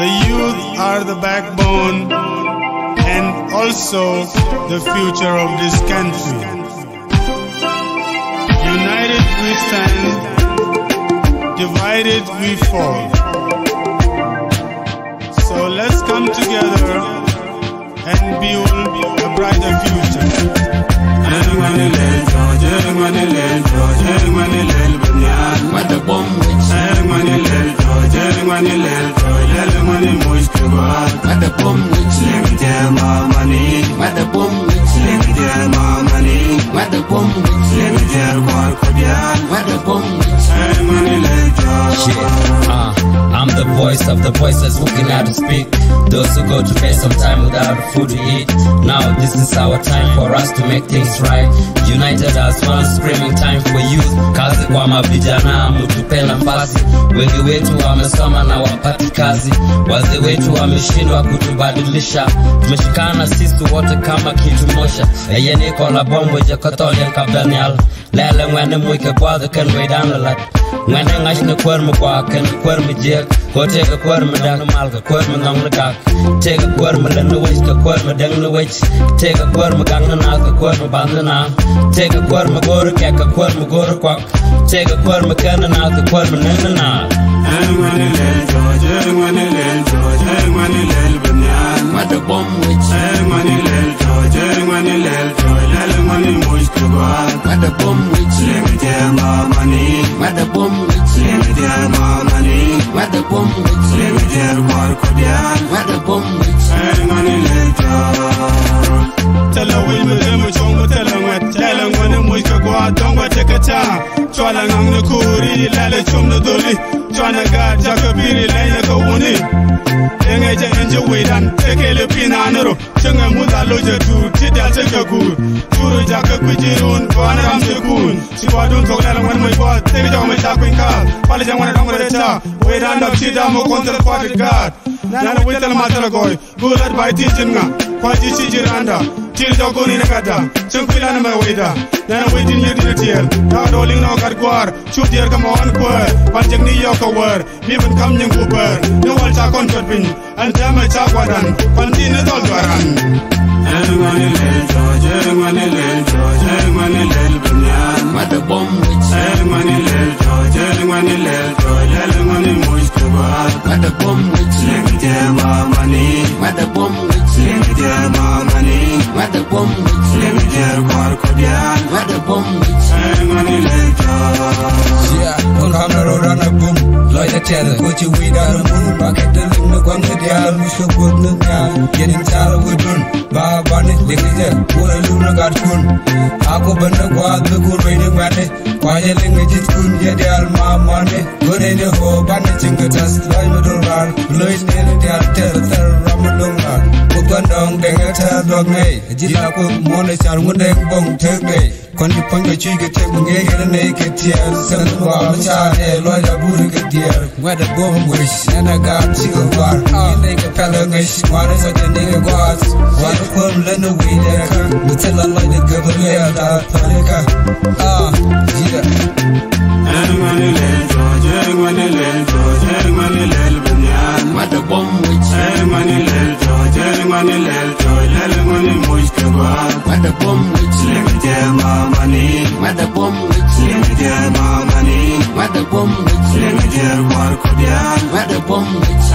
The youth are the backbone and also the future of this country. United we stand, divided we fall. So let's come together and build a brighter future. Uh, I'm the voice of the voices who can how to speak. Those who go to bed sometime without food to eat. Now this is our time for us to make things right. United as one, screaming time for youth. Kazi kwa mavijana, mutupe nafasi. Wengi wetu wamesoma na wapati kazi, wazee wetu wameshindwa kutubadilisha. Tumeshikana sisi wote kama kitu mosha. Yeye niko na bombo jakotolya kabdanial lele mwene mwike kwadhe ken weidanalat ngwene ngash ne kwerme kwa ken kwerme jek ko tega kwerme dak malga kwerme nong ne dak tega kwerme le wec wech ka kwerme deng ne wech. Tega kwerme gang ne nas ka kwerme band ne na tega kwerme gore kek ka kwerme gore kwak. Take a quirm, a cannon out, a quirm, and then out. And when it led George, and when it led George, and when it led Banyan, Mother Bomb, which, and when it led George, and when it led George, and when it was to go out, Mother Bomb, which, Limitia, Mamani, Mother Bomb, which, Limitia, Mamani, Mother Bomb, which, Limitia, War Kodia, Mother Bomb, Chwala ngang na kuri lala chum na doli Chwana ga jaka biri laya ka wuni Denge ja enje wedan teke le pina nero Chenga muda loja tu tida teka gur Turu jaka kujirun kwana ram se kun Si wadun tok lala ngwane mui kwa Teke jaka mui cha kuin ka Pala jang wana dong wa cha Wedan dap chida mo kontra party guard Nana wital matala goy Gulat bai tijin nga Kwa jichi jiranda Til do goni na gada Chung pila na me weda Nana waitin yedi na tiel Na doling no gad gwar Chup dier kam on kwer Pan jeng ni yo ka wer Liban kam nyeng kuber Ni wal cha kon chot bin An jama cha gwadan Pan di baby girl, kwar kodian Let the boom, sang mani leka Yeah, kul hamero rana boom Loya chere, kochi widara boom Paket ling no kwam ke dial, musho kut no nyan Yenin chara wudun, ba bani dikije Kura luna gat kun Ako banda kwaad lukur bende mate Kwaja ling jit kun, ye dial ma mane Gure ne ho, bani chinga chas Loy mudur ran, loy ne Bukandong, dang a terror dog nay. Jila ko mona char, day bong take day. Kondi ponga chui ke te bunge ke ne ke tier sen wa cha ne lo ya buru ke tier wa da bom wish na ga ti go war. Ne ke pala ngai shi wa ne sa ne ke gwas. Wa ko le no wi ne ka. Mu te la lo ne ke bu le da pa ne ka ah jira Mata witch Mata bom witch Mata bom witch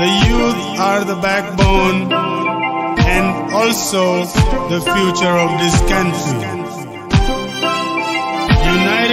The youth are the backbone and also the future of this country. United